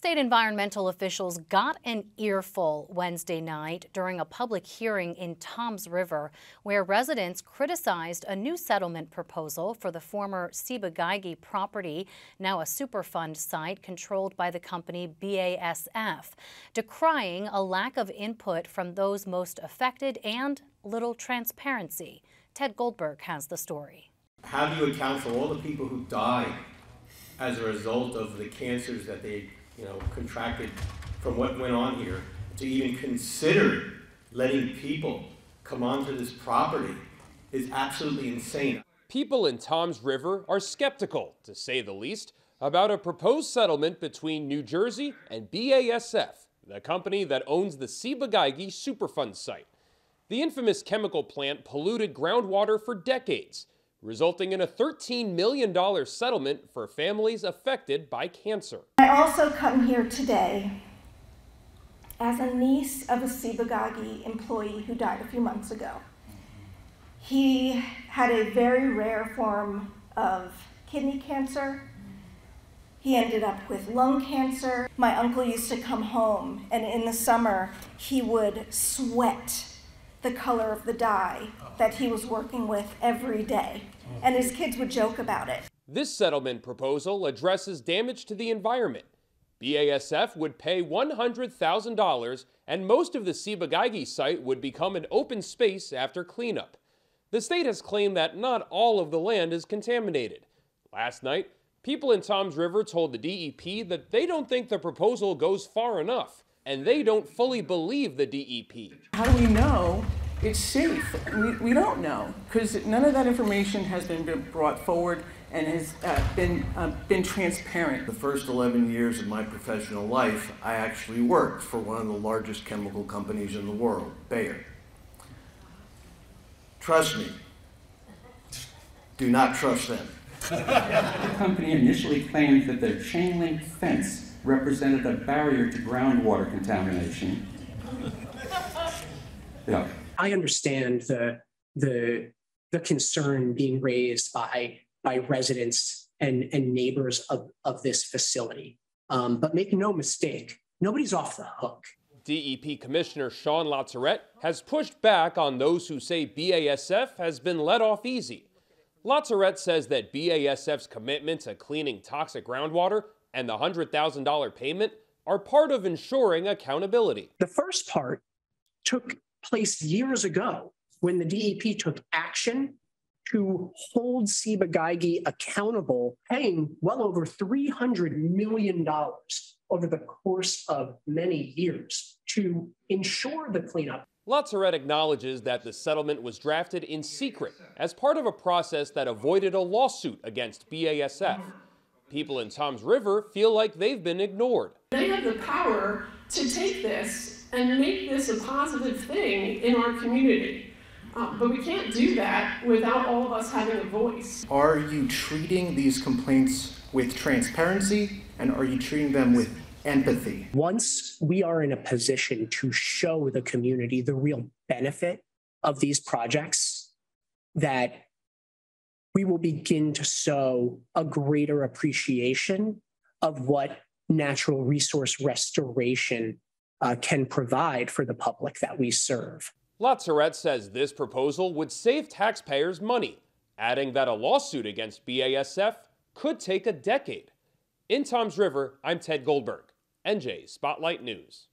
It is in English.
State environmental officials got an earful Wednesday night during a public hearing in Toms River, where residents criticized a new settlement proposal for the former Ciba-Geigy property, now a Superfund site controlled by the company BASF, decrying a lack of input from those most affected and little transparency. Ted Goldberg has the story. How do you account for all the people who died as a result of the cancers that they you know, contracted from what went on here to even consider letting people come onto this property is absolutely insane. People in Toms River are skeptical, to say the least, about a proposed settlement between New Jersey and BASF, the company that owns the Ciba-Geigy Superfund site. The infamous chemical plant polluted groundwater for decades, resulting in a $13 million settlement for families affected by cancer. I also come here today as a niece of a Ciba-Geigy employee who died a few months ago. He had a very rare form of kidney cancer. He ended up with lung cancer. My uncle used to come home, and in the summer, he would sweat the color of the dye that he was working with every day. And his kids would joke about it. This settlement proposal addresses damage to the environment. BASF would pay $100,000 and most of the Ciba-Geigy site would become an open space after cleanup. The state has claimed that not all of the land is contaminated. Last night, people in Toms River told the DEP that they don't think the proposal goes far enough and they don't fully believe the DEP. How do we know it's safe? We, we don't know because none of that information has been brought forward and has uh, been, uh, been transparent. The first 11 years of my professional life, I actually worked for one of the largest chemical companies in the world, Bayer. Trust me, do not trust them. the company initially claimed that their chain link fence represented a barrier to groundwater contamination. Yeah. I understand the the the concern being raised by by residents and, and neighbors of, of this facility. Um, but make no mistake, nobody's off the hook. DEP Commissioner Shawn LaTourette has pushed back on those who say BASF has been let off easy. LaTourette says that BASF's commitment to cleaning toxic groundwater and the $100,000 payment are part of ensuring accountability. The first part took place years ago when the DEP took action to hold Ciba-Geigy accountable, paying well over $300 million over the course of many years to ensure the cleanup. LaTourette acknowledges that the settlement was drafted in secret as part of a process that avoided a lawsuit against BASF. People in Toms River feel like they've been ignored. They have the power to take this and make this a positive thing in our community. Uh, but we can't do that without all of us having a voice. Are you treating these complaints with transparency and are you treating them with empathy? Once we are in a position to show the community the real benefit of these projects, that we will begin to sow a greater appreciation of what natural resource restoration uh, can provide for the public that we serve. LaTourette says this proposal would save taxpayers money, adding that a lawsuit against BASF could take a decade. In Toms River, I'm Ted Goldberg, NJ Spotlight News.